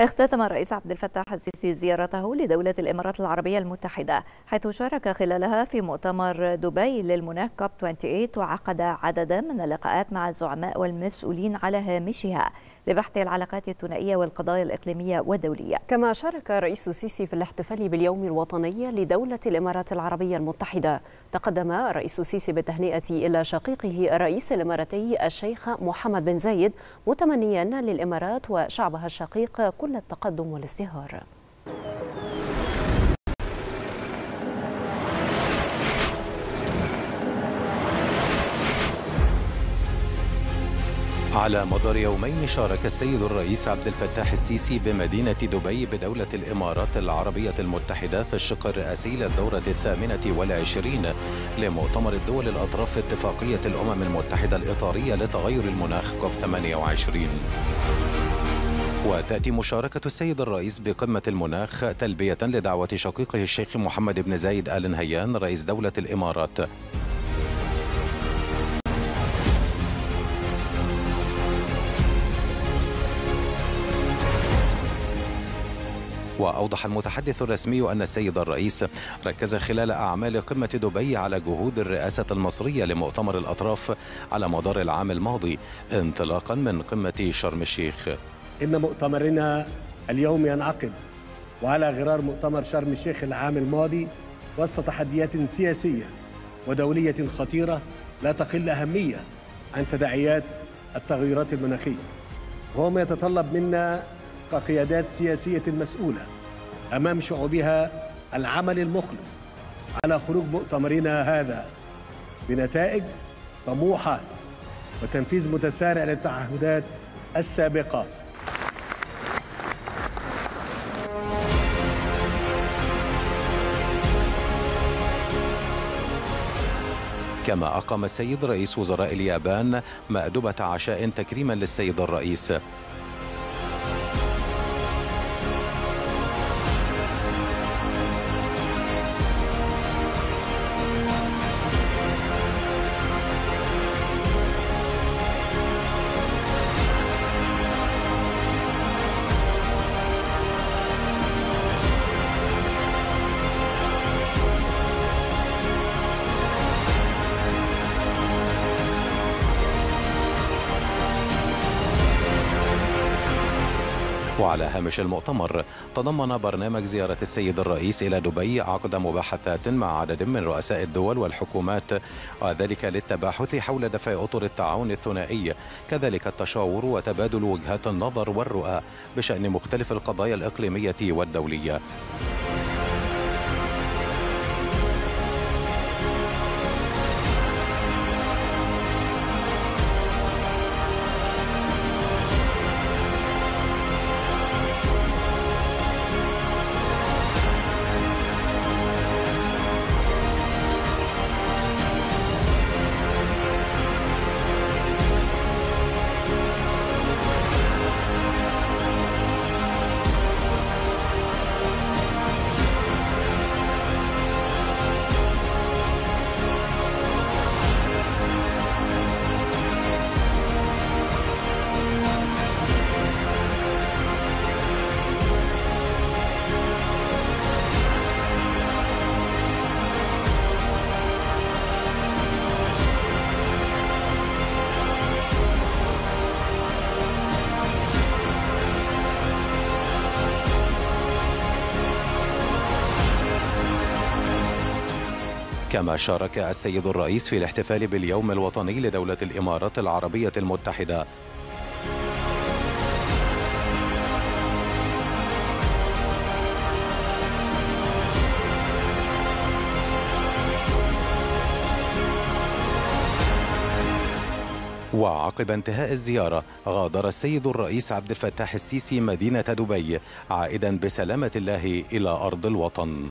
اختتم الرئيس عبد الفتاح السيسي زيارته لدولة الإمارات العربية المتحدة حيث شارك خلالها في مؤتمر دبي للمناخ كوب 28 وعقد عددا من اللقاءات مع الزعماء والمسؤولين على هامشها. لبحث العلاقات الثنائية والقضايا الإقليمية والدولية. كما شارك الرئيس السيسي في الاحتفال باليوم الوطني لدولة الإمارات العربية المتحدة. تقدم الرئيس السيسي بالتهنئة إلى شقيقه الرئيس الإماراتي الشيخ محمد بن زايد متمنيا للإمارات وشعبها الشقيق كل التقدم والازدهار على مدار يومين شارك السيد الرئيس عبد الفتاح السيسي بمدينة دبي بدولة الإمارات العربية المتحدة في الشق الرئاسي للدورة الثامنة والعشرين لمؤتمر الدول الأطراف اتفاقية الأمم المتحدة الإطارية لتغير المناخ كوب 28 وتأتي مشاركة السيد الرئيس بقمة المناخ تلبية لدعوة شقيقه الشيخ محمد بن زايد آل نهيان رئيس دولة الإمارات. وأوضح المتحدث الرسمي أن السيد الرئيس ركز خلال أعمال قمة دبي على جهود الرئاسة المصرية لمؤتمر الأطراف على مدار العام الماضي انطلاقا من قمة شرم الشيخ. إن مؤتمرنا اليوم ينعقد وعلى غرار مؤتمر شرم الشيخ العام الماضي وسط تحديات سياسية ودولية خطيرة لا تقل أهمية عن تداعيات التغيرات المناخية. وهو ما يتطلب منا كقيادات سياسية مسؤولة أمام شعوبها العمل المخلص على خروج مؤتمرنا هذا بنتائج طموحة وتنفيذ متسارع للتعهدات السابقة. كما أقام السيد رئيس وزراء اليابان مأدبة عشاء تكريما للسيد الرئيس. وعلى هامش المؤتمر تضمن برنامج زيارة السيد الرئيس إلى دبي عقد مباحثات مع عدد من رؤساء الدول والحكومات وذلك للتباحث حول دفع أطر التعاون الثنائي. كذلك التشاور وتبادل وجهات النظر والرؤى بشأن مختلف القضايا الإقليمية والدولية. كما شارك السيد الرئيس في الاحتفال باليوم الوطني لدولة الإمارات العربية المتحدة. وعقب انتهاء الزيارة غادر السيد الرئيس عبد الفتاح السيسي مدينة دبي عائدا بسلامة الله إلى أرض الوطن.